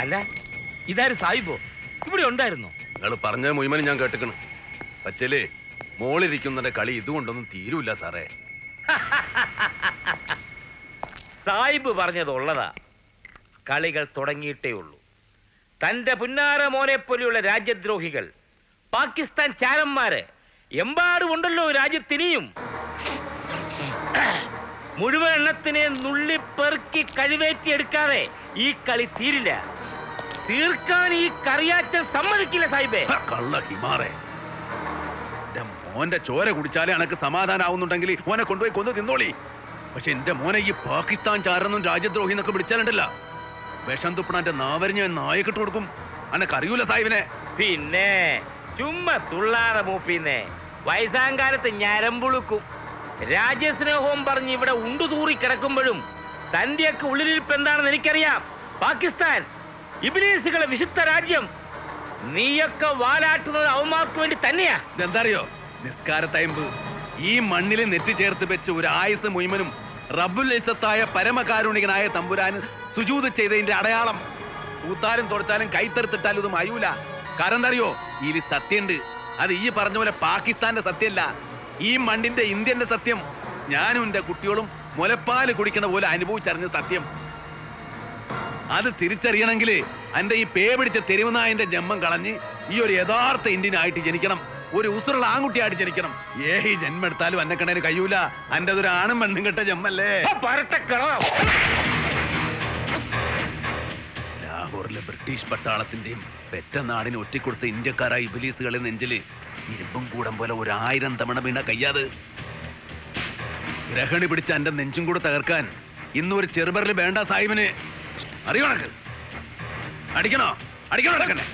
അല്ല ഇതാര് സായിബോ ഇവിടെ ഉണ്ടായിരുന്നോ? നിങ്ങൾ പറഞ്ഞ മുഴുവനും ഞാൻ കേട്ടിക്കണ്. പച്ചലേ മോളിരിക്കുന്നതിന്റെ കളി ഇതുകൊണ്ടൊന്നും തീരൂല സാറേ. സായിബ് പറഞ്ഞത് ഉള്ളതാ കളികൾ തുടങ്ങിയിട്ടേ ഉള്ളൂ. തന്റെ പുന്നാര മോനെ പോലെയുള്ള രാജ്യദ്രോഹികൾ പാകിസ്ഥാൻ ചാരന്മാര് എമ്പാടുമുണ്ടല്ലോ രാജ്യത്തിനിയും. മുഴുവൻ എണ്ണത്തിനെ നുള്ളിപ്പെറുക്കി കഴിവേറ്റിയെടുക്കാതെ ഈ കളി തീരില്ല. തീർക്കാൻ ഈ കറിയാറ്റം സമ്മതിക്കില്ല സാഹിബേ. കള്ള ഹിമാറേ. എന്റെ മോന്റെ ചോര കുടിച്ചാലേ അനക്ക് സമാധാനാവുന്നുണ്ടെങ്കിൽ മോനെ കൊണ്ടുപോയി കൊന്നു തിന്നോളി. പക്ഷെ എന്റെ മോനെ ഈ പാകിസ്ഥാൻ ചാരനും രാജ്യദ്രോഹി എന്നൊക്കെ വിളിച്ചാലുണ്ടല്ല. വിഷം തുപ്പണന്റെ നാവരിഞ്ഞ നായക്കിട്ട് കൊടുക്കും. അനക്ക് അറിയൂല സാഹിബിനെ. പിന്നെ ചുമ്മാ തുള്ളാറ മൂപ്പിന്നെ. വയസ്സാങ്കാലത്ത് ഞരമ്പുളുക്കും രാജ്യസ്നേഹവും പറഞ്ഞ് ഇവിടെ ഉണ്ടുതൂറി കിടക്കുമ്പോഴും തന്റെയൊക്കെ ഉള്ളിലിരിപ്പ് എന്താണെന്ന് എനിക്കറിയാം. പാകിസ്ഥാൻ ഇബിലീസുകളെ വിശുദ്ധ രാജ്യം നീയൊക്കെ വാലാട്ടുന്നത് അവന്മാർക്ക് വേണ്ടി തന്നെയാ. ഇതെന്താ അറിയോ നിസ്കാര തയമ്പ് ഈ മണ്ണിൽ നെറ്റിച്ചേർത്ത് വെച്ച് ഒരു ആയുസ് മുയ്മനും റബ്ബുൽ ഇസത്തായ പരമകാരുണികനായ തമ്പുരാന് സുജൂത് ചെയ്തതിന്റെ അടയാളം. കൂത്താലും തൊടുത്താലും കൈത്തെടുത്തിട്ടാലും ഇത് മയൂല കാരണം അറിയോ ഇതിൽ സത്യമുണ്ട് അത് ഈ പറഞ്ഞ പോലെ പാകിസ്ഥാന്റെ സത്യമല്ല. ഈ മണ്ണിന്റെ ഇന്ത്യന്റെ സത്യം. ഞാനും എന്റെ കുട്ടികളും മുലപ്പാൽ കുടിക്കുന്ന പോലെ അനുഭവിച്ചറിഞ്ഞ സത്യം. അത് തിരിച്ചറിയണമെങ്കിൽ എന്റെ ഈ പേ പിടിച്ച തെരുവുനായന്റെ ജന്മം കളഞ്ഞ് ഈ ഒരു യഥാർത്ഥ ഇന്ത്യനായിട്ട് ജനിക്കണം. ഒരു ഉസുറുള്ള ആൺകുട്ടിയായിട്ട് ജനിക്കണം. ഏഹി ജന്മം എടുത്താലും എന്നെ കണ്ടതിന് കഴിയൂല. എന്റെ ഒരു ആണും പെണ്ണും കെട്ട ജന്മല്ലേ? ലാഹോറിലെ ബ്രിട്ടീഷ് പട്ടാളത്തിന്റെയും പെറ്റ നാടിന് ഒറ്റിക്കൊടുത്ത ഇന്ത്യക്കാരായ ഇബിലീസുകളെ നെഞ്ചിൽ ഇരുമ്പും കൂടം പോലെ ഒരു ആയിരം തവണ വീണ കയ്യാത്. ഗ്രഹണി പിടിച്ച എന്റെ നെഞ്ചും കൂടെ തകർക്കാൻ ഇന്ന് ഒരു ചെറുപറിൽ വേണ്ട സാഹിബിന്. അറിയോ കണക്ക് അടിക്കണോ? അടിക്കണോ? അടക്കണേ